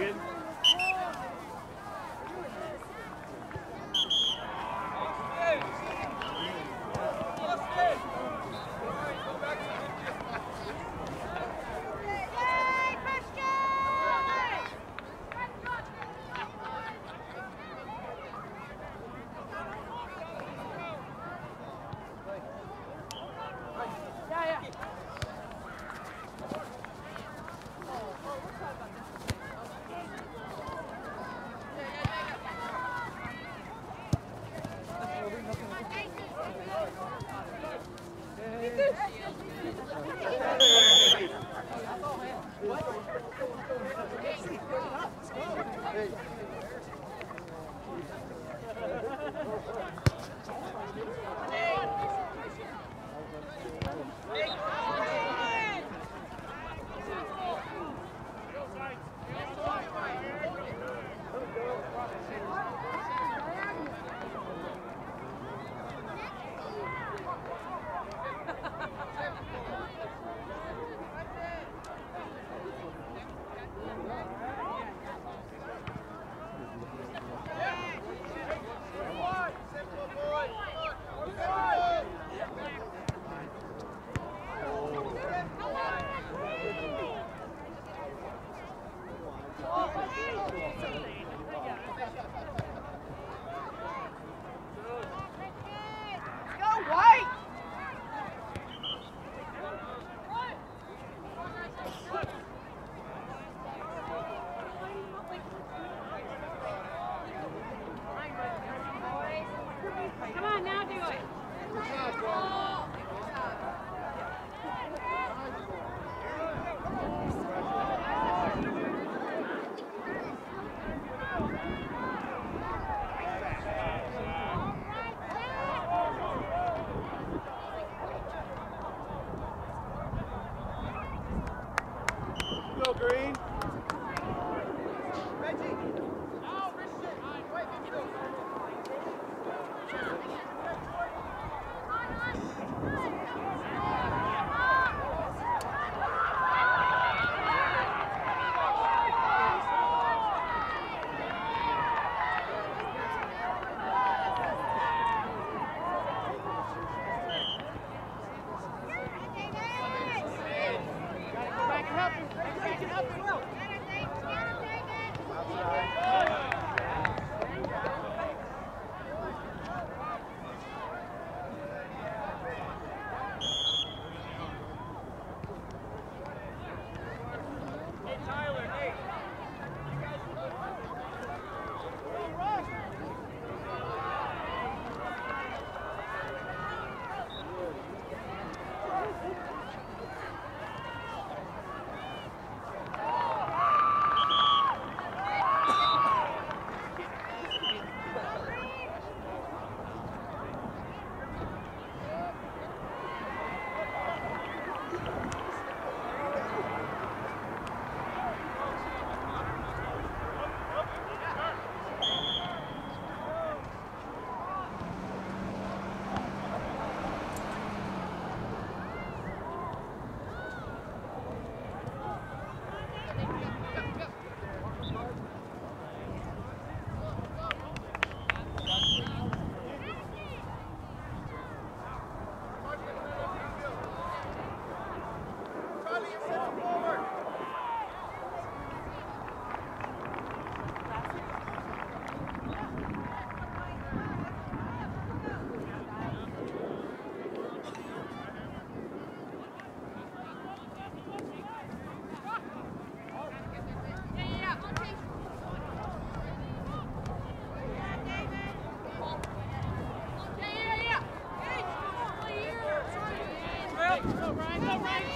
good? right.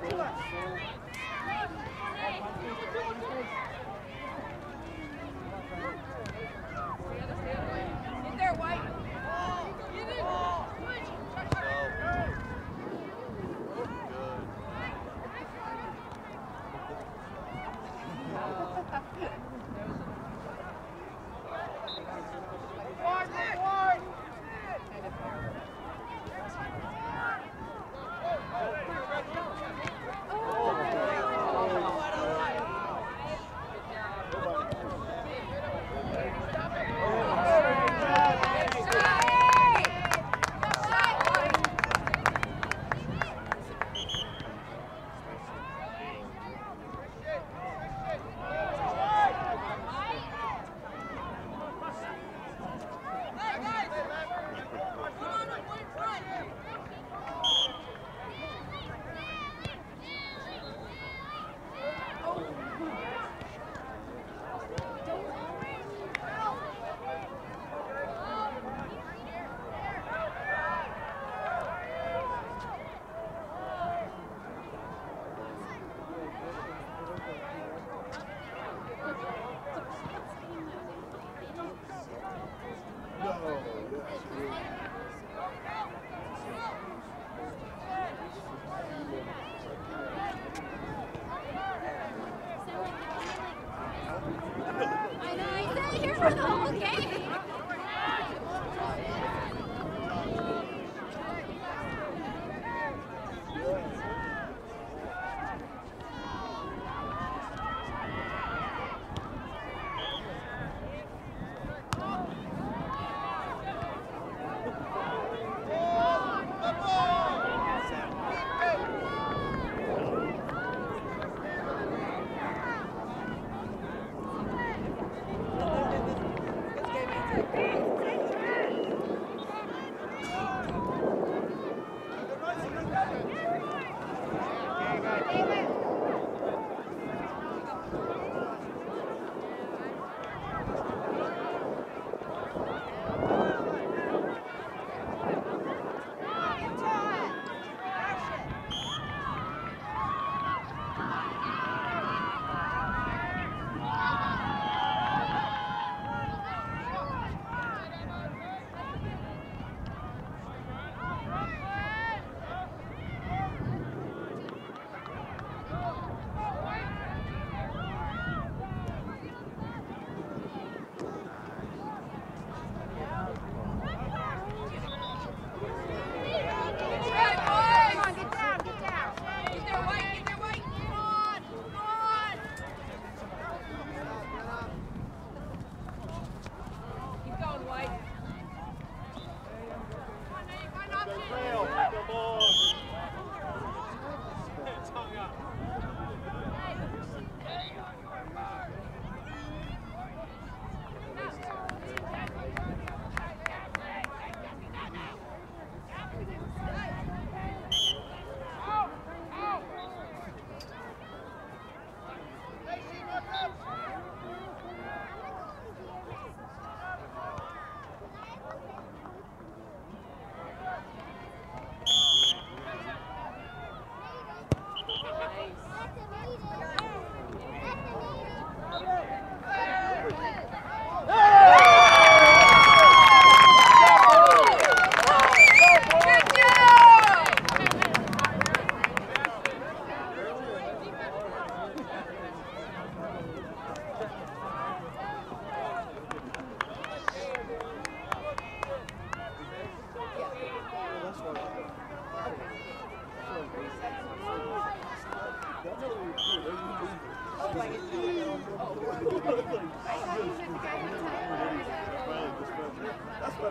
to us.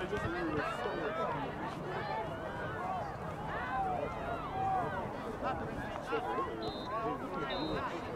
Just we were Good white! Stay on it, stay on it! Oh, good try. Nice. Keep going. Play him, play him. Go side! Send it, send it, send it. Yes! Yeah. Playing the man down with three, four minutes left. I'm not sure why.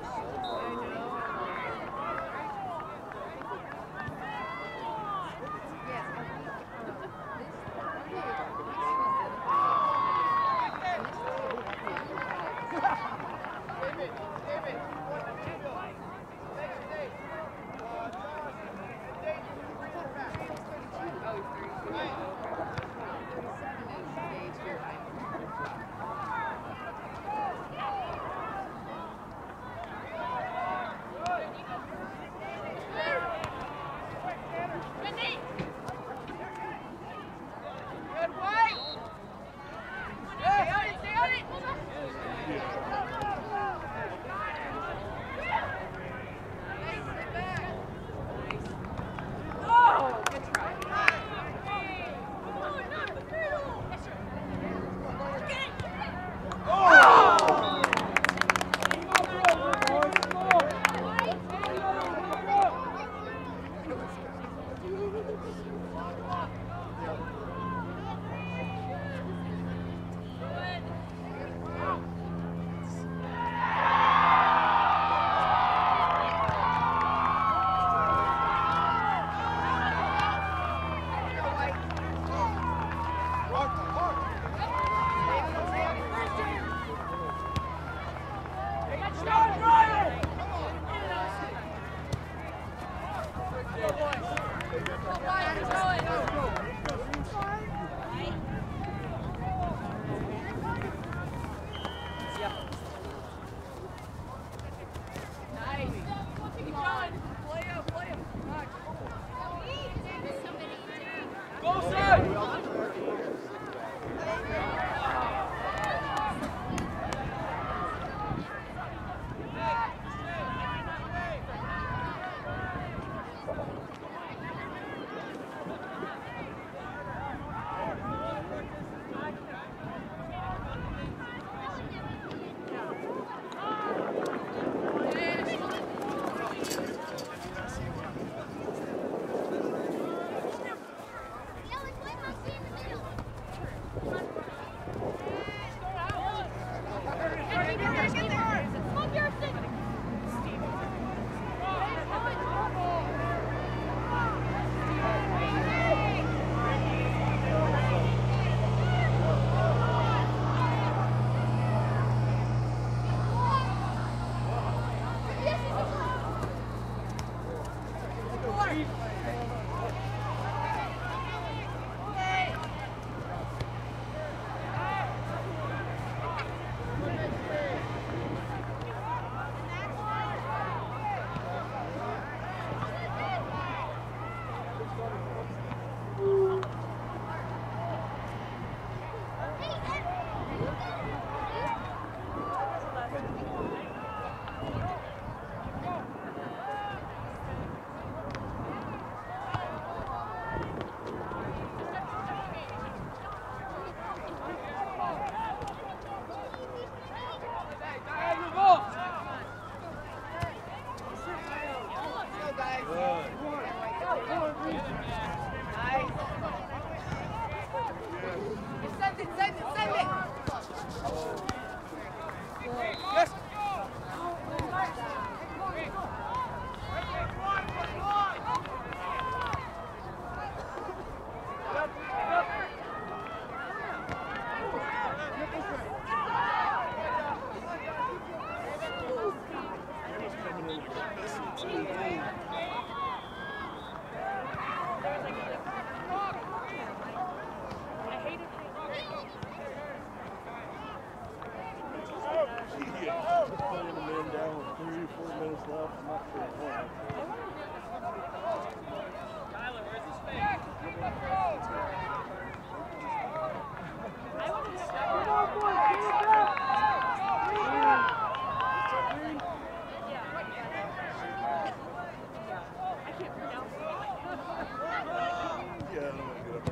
Yeah, I don't want to get up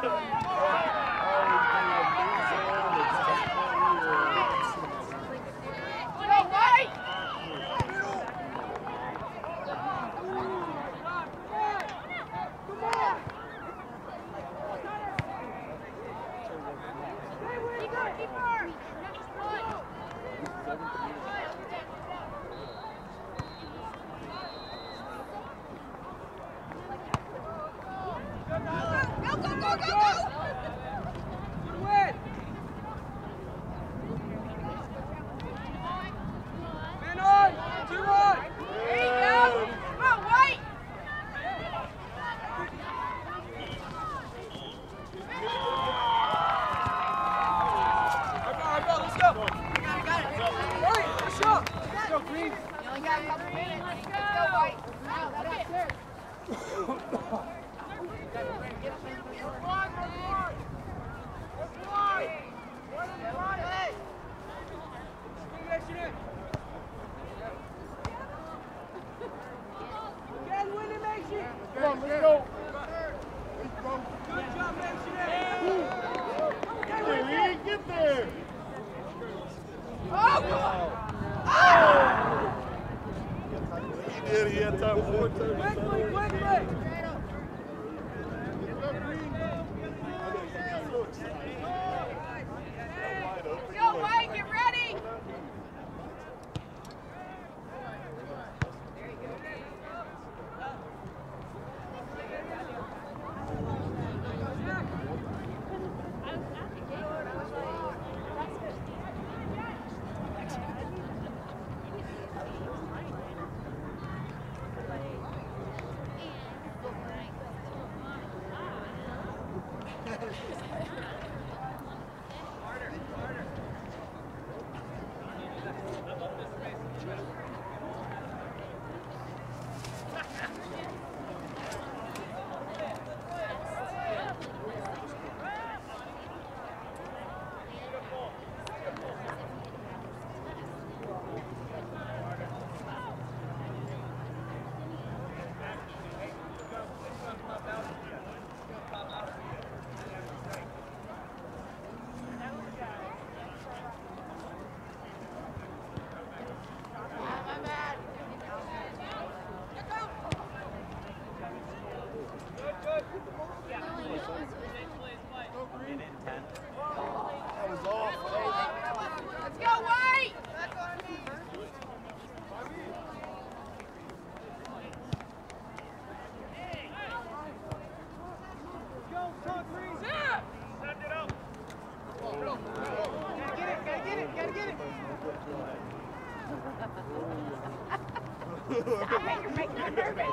early. You're making me nervous.